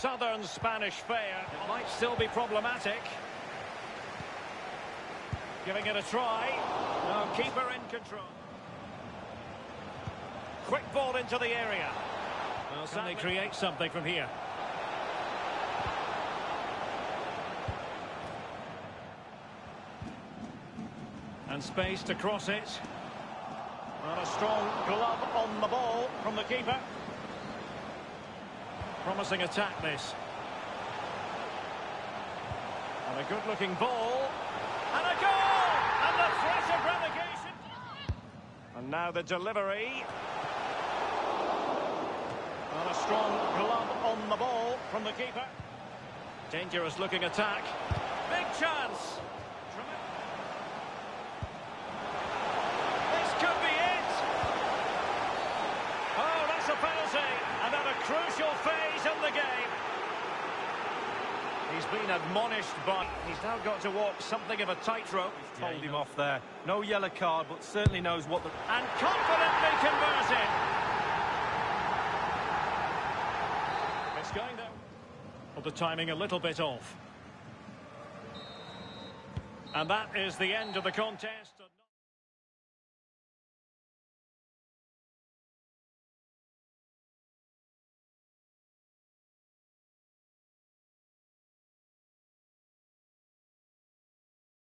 southern Spanish fare. It might still be problematic. Giving it a try. No, keeper in control. Quick ball into the area. Well, can they create something from here? And space to cross it. Well, a strong glove on the ball from the keeper. Promising attack this. And a good-looking ball. And a goal! And the threat of relegation. And now the delivery. And a strong glove on the ball from the keeper. Dangerous looking attack. Big chance. This could be it. Oh, that's a penalty. And at a in the game. He's been admonished, but he's now got to walk something of a tightrope. Told him off there. No yellow card, but certainly knows what the... And confidently converted. It's going though. Well, the timing a little bit off. And that is the end of the contest.